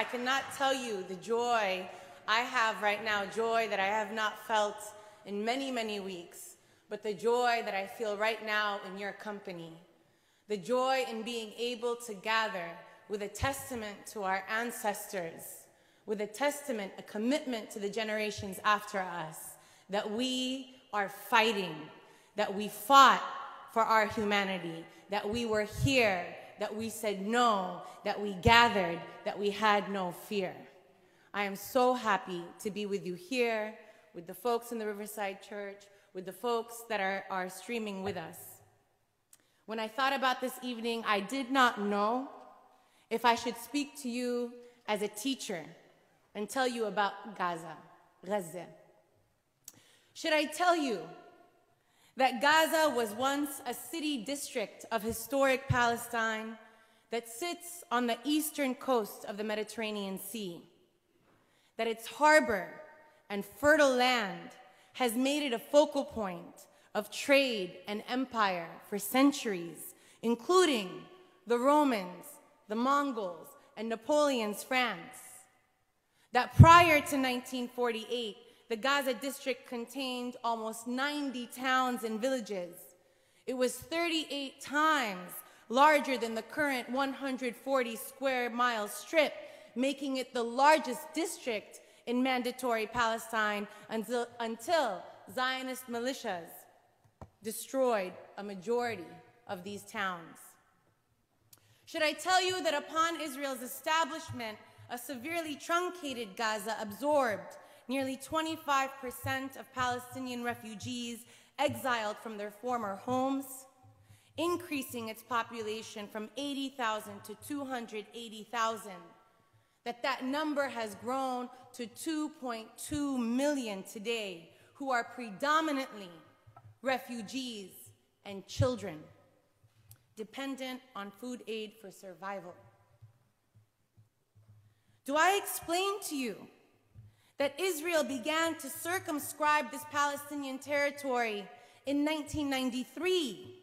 I cannot tell you the joy I have right now, joy that I have not felt in many, many weeks, but the joy that I feel right now in your company. The joy in being able to gather with a testament to our ancestors, with a testament, a commitment to the generations after us, that we are fighting, that we fought for our humanity, that we were here, that we said no, that we gathered, that we had no fear. I am so happy to be with you here, with the folks in the Riverside Church, with the folks that are, are streaming with us. When I thought about this evening, I did not know if I should speak to you as a teacher and tell you about Gaza, Gaza. Should I tell you that Gaza was once a city district of historic Palestine that sits on the eastern coast of the Mediterranean Sea, that its harbor and fertile land has made it a focal point of trade and empire for centuries, including the Romans, the Mongols, and Napoleon's France. That prior to 1948, the Gaza district contained almost 90 towns and villages. It was 38 times larger than the current 140 square mile strip, making it the largest district in mandatory Palestine until, until Zionist militias destroyed a majority of these towns. Should I tell you that upon Israel's establishment, a severely truncated Gaza absorbed nearly 25% of Palestinian refugees exiled from their former homes, increasing its population from 80,000 to 280,000, that that number has grown to 2.2 million today, who are predominantly refugees and children, dependent on food aid for survival. Do I explain to you that Israel began to circumscribe this Palestinian territory in 1993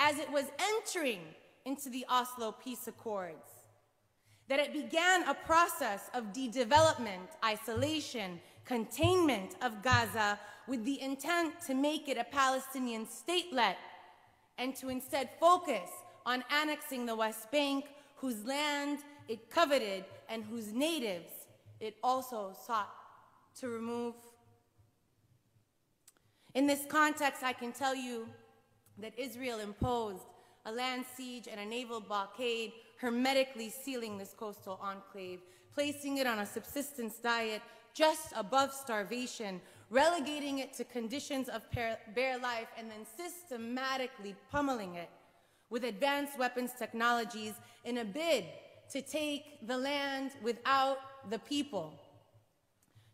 as it was entering into the Oslo Peace Accords. That it began a process of de-development, isolation, containment of Gaza with the intent to make it a Palestinian statelet and to instead focus on annexing the West Bank, whose land it coveted and whose natives it also sought to remove. In this context, I can tell you that Israel imposed a land siege and a naval blockade, hermetically sealing this coastal enclave, placing it on a subsistence diet just above starvation, relegating it to conditions of bare life, and then systematically pummeling it with advanced weapons technologies in a bid to take the land without the people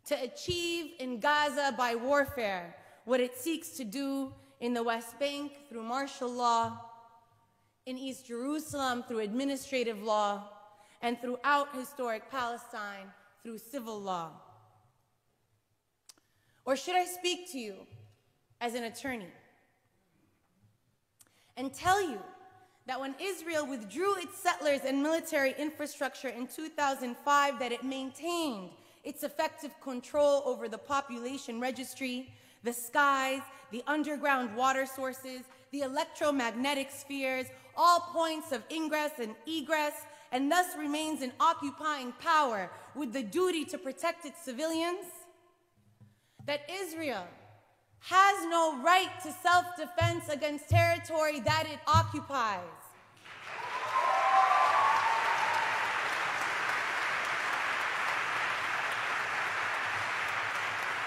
to achieve in Gaza by warfare what it seeks to do in the West Bank through martial law, in East Jerusalem through administrative law, and throughout historic Palestine through civil law. Or should I speak to you as an attorney and tell you that when Israel withdrew its settlers and military infrastructure in 2005 that it maintained its effective control over the population registry, the skies, the underground water sources, the electromagnetic spheres, all points of ingress and egress, and thus remains in occupying power with the duty to protect its civilians? That Israel has no right to self-defense against territory that it occupies.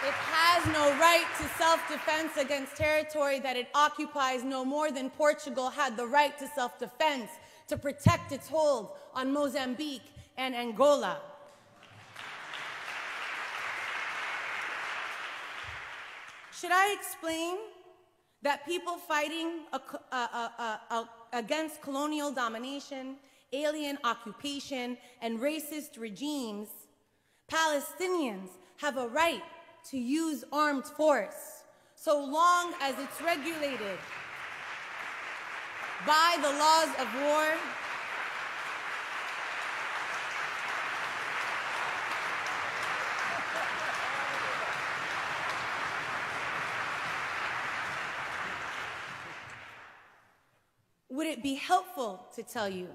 It has no right to self-defense against territory that it occupies no more than Portugal had the right to self-defense to protect its hold on Mozambique and Angola. Should I explain that people fighting a, a, a, against colonial domination, alien occupation, and racist regimes, Palestinians have a right to use armed force so long as it's regulated by the laws of war. Would it be helpful to tell you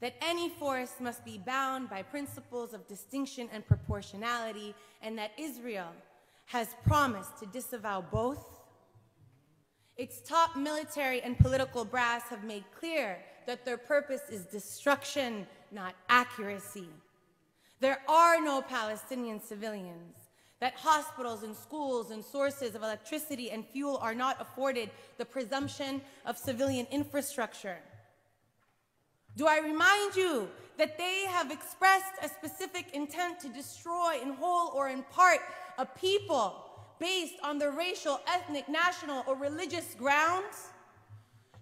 that any force must be bound by principles of distinction and proportionality, and that Israel has promised to disavow both? Its top military and political brass have made clear that their purpose is destruction, not accuracy. There are no Palestinian civilians, that hospitals and schools and sources of electricity and fuel are not afforded the presumption of civilian infrastructure. Do I remind you that they have expressed a specific intent to destroy in whole or in part a people based on their racial, ethnic, national, or religious grounds?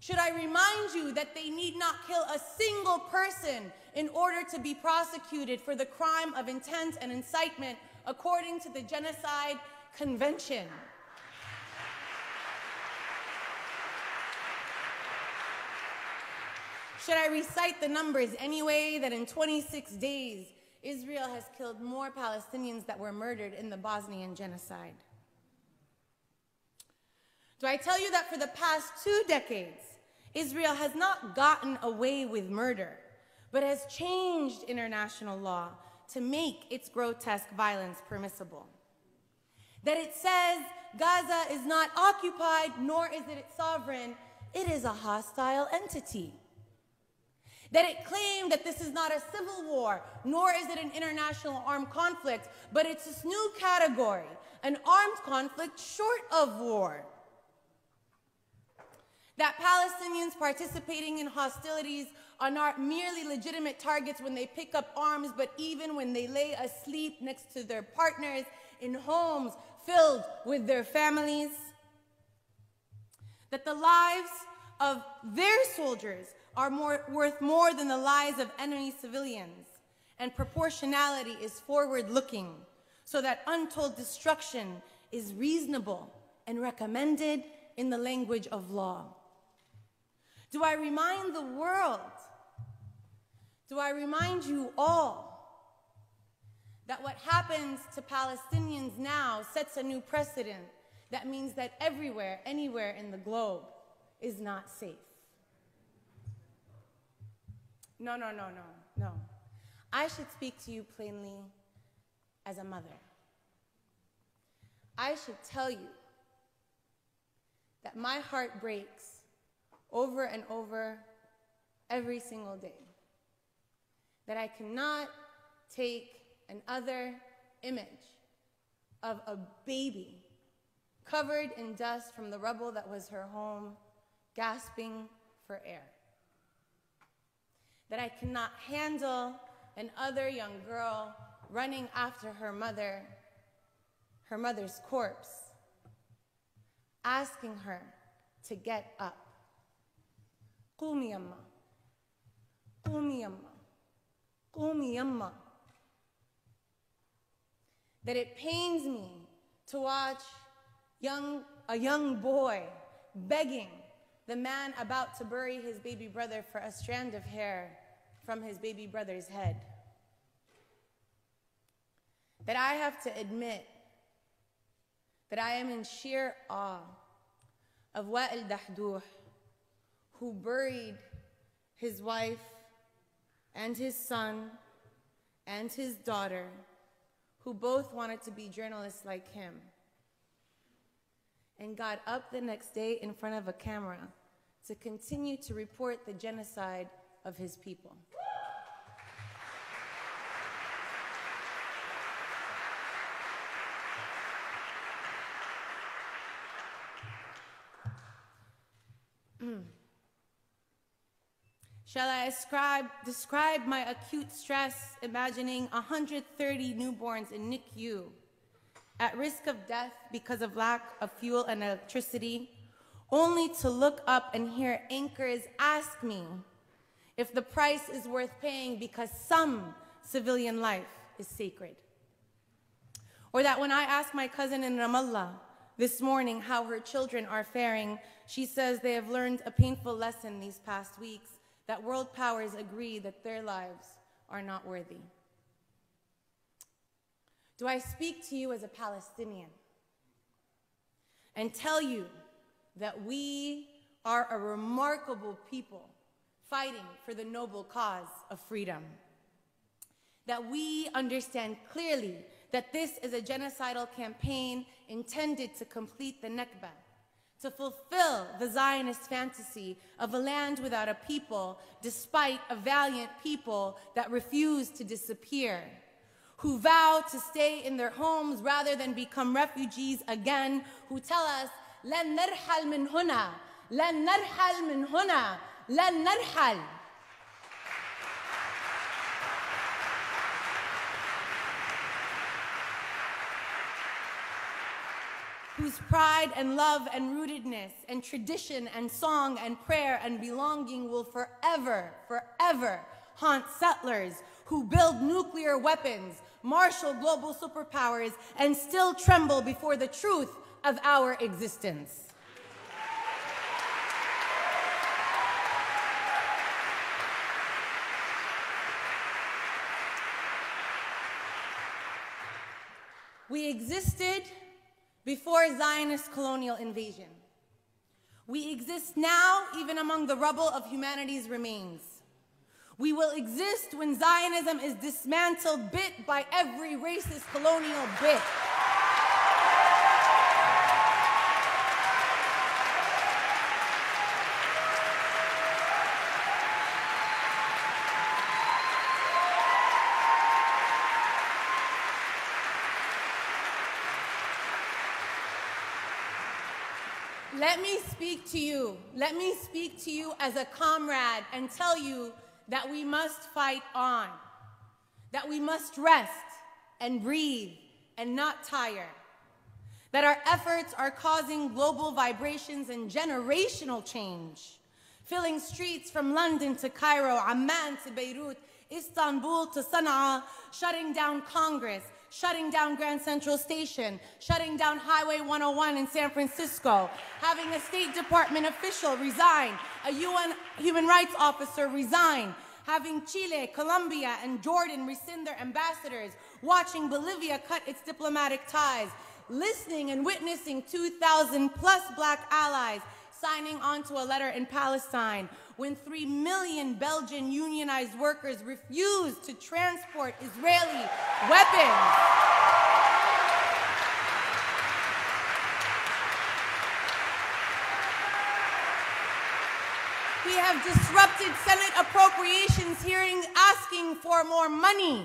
Should I remind you that they need not kill a single person in order to be prosecuted for the crime of intent and incitement according to the Genocide Convention? Should I recite the numbers anyway that in 26 days, Israel has killed more Palestinians that were murdered in the Bosnian genocide? Do I tell you that for the past two decades, Israel has not gotten away with murder, but has changed international law to make its grotesque violence permissible? That it says Gaza is not occupied, nor is it sovereign, it is a hostile entity. That it claimed that this is not a civil war, nor is it an international armed conflict, but it's this new category, an armed conflict short of war that Palestinians participating in hostilities are not merely legitimate targets when they pick up arms, but even when they lay asleep next to their partners in homes filled with their families. That the lives of their soldiers are more, worth more than the lives of enemy civilians, and proportionality is forward looking, so that untold destruction is reasonable and recommended in the language of law. Do I remind the world? Do I remind you all that what happens to Palestinians now sets a new precedent that means that everywhere, anywhere in the globe is not safe? No, no, no, no, no. I should speak to you plainly as a mother. I should tell you that my heart breaks over and over every single day. That I cannot take another image of a baby covered in dust from the rubble that was her home, gasping for air That I cannot handle another young girl running after her mother, her mother's corpse, asking her to get up. قومي يما قومي يما قومي يما that it pains me to watch young, a young boy begging the man about to bury his baby brother for a strand of hair from his baby brother's head. That I have to admit that I am in sheer awe of Wa'il Dahduh who buried his wife and his son and his daughter, who both wanted to be journalists like him, and got up the next day in front of a camera to continue to report the genocide of his people. Shall I ascribe, describe my acute stress imagining 130 newborns in NICU at risk of death because of lack of fuel and electricity, only to look up and hear anchors ask me if the price is worth paying because some civilian life is sacred. Or that when I ask my cousin in Ramallah this morning how her children are faring, she says they have learned a painful lesson these past weeks that world powers agree that their lives are not worthy? Do I speak to you as a Palestinian and tell you that we are a remarkable people fighting for the noble cause of freedom. That we understand clearly that this is a genocidal campaign intended to complete the Nakba, to fulfill the Zionist fantasy of a land without a people, despite a valiant people that refuse to disappear, who vow to stay in their homes rather than become refugees again, who tell us, لن نرحل من هنا لن نرحل من هنا لن نرحل whose pride and love and rootedness and tradition and song and prayer and belonging will forever, forever haunt settlers who build nuclear weapons, marshal global superpowers, and still tremble before the truth of our existence. We existed before Zionist colonial invasion. We exist now even among the rubble of humanity's remains. We will exist when Zionism is dismantled bit by every racist colonial bit. Let me speak to you. Let me speak to you as a comrade and tell you that we must fight on, that we must rest and breathe and not tire, that our efforts are causing global vibrations and generational change, filling streets from London to Cairo, Amman to Beirut, Istanbul to Sana'a, shutting down Congress, shutting down Grand Central Station, shutting down Highway 101 in San Francisco, having a State Department official resign, a UN human rights officer resign, having Chile, Colombia, and Jordan rescind their ambassadors, watching Bolivia cut its diplomatic ties, listening and witnessing 2,000 plus black allies signing onto a letter in Palestine, when 3 million Belgian unionized workers refused to transport Israeli weapons. We have disrupted Senate appropriations hearings asking for more money.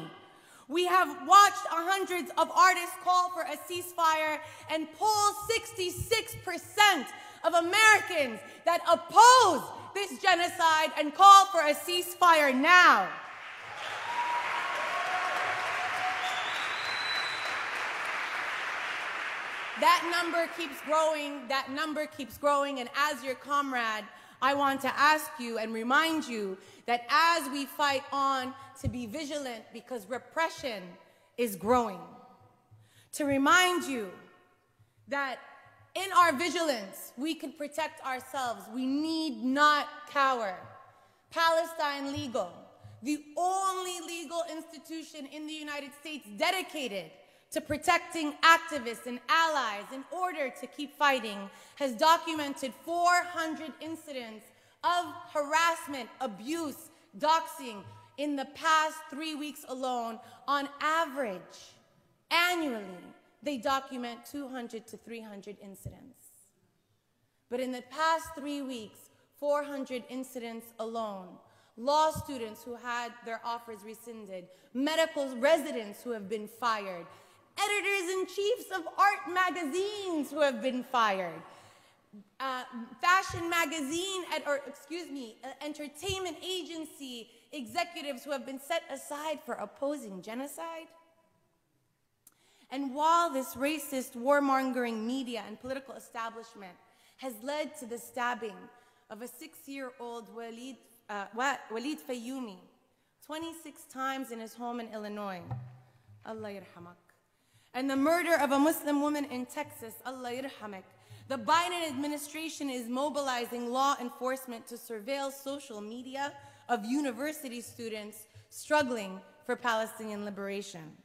We have watched hundreds of artists call for a ceasefire and poll 66% of Americans that oppose this genocide and call for a ceasefire now. That number keeps growing, that number keeps growing, and as your comrade, I want to ask you and remind you that as we fight on to be vigilant because repression is growing, to remind you that in our vigilance, we can protect ourselves. We need not cower. Palestine Legal, the only legal institution in the United States dedicated to protecting activists and allies in order to keep fighting, has documented 400 incidents of harassment, abuse, doxing in the past three weeks alone on average, annually they document 200 to 300 incidents. But in the past three weeks, 400 incidents alone. Law students who had their offers rescinded, medical residents who have been fired, editors in chiefs of art magazines who have been fired, uh, fashion magazine, or excuse me, uh, entertainment agency executives who have been set aside for opposing genocide. And while this racist, warmongering media and political establishment has led to the stabbing of a six-year-old Walid, uh, Walid Fayyoumi 26 times in his home in Illinois, Allah yarhamak, and the murder of a Muslim woman in Texas, Allah yarhamak, the Biden administration is mobilizing law enforcement to surveil social media of university students struggling for Palestinian liberation.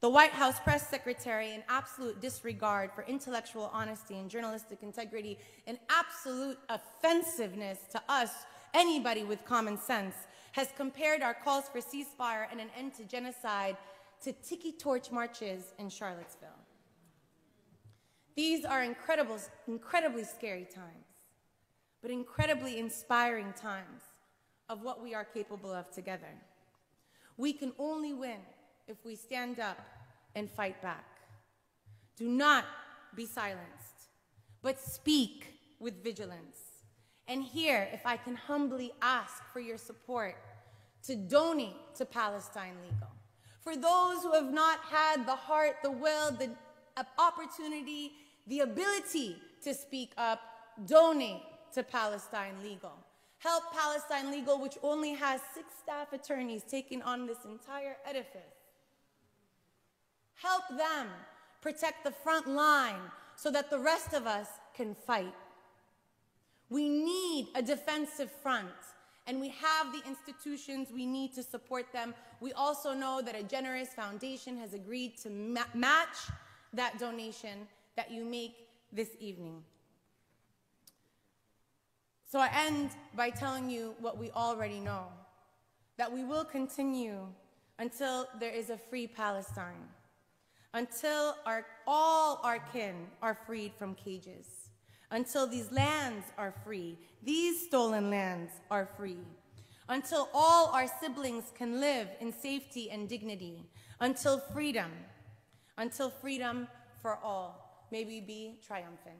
The White House press secretary, in absolute disregard for intellectual honesty and journalistic integrity, and absolute offensiveness to us, anybody with common sense, has compared our calls for ceasefire and an end to genocide to tiki torch marches in Charlottesville. These are incredible, incredibly scary times, but incredibly inspiring times of what we are capable of together. We can only win if we stand up and fight back. Do not be silenced, but speak with vigilance. And here, if I can humbly ask for your support to donate to Palestine Legal. For those who have not had the heart, the will, the opportunity, the ability to speak up, donate to Palestine Legal. Help Palestine Legal, which only has six staff attorneys taking on this entire edifice. Help them protect the front line so that the rest of us can fight. We need a defensive front, and we have the institutions we need to support them. We also know that a generous foundation has agreed to ma match that donation that you make this evening. So I end by telling you what we already know, that we will continue until there is a free Palestine, until our, all our kin are freed from cages, until these lands are free, these stolen lands are free, until all our siblings can live in safety and dignity, until freedom, until freedom for all. May we be triumphant.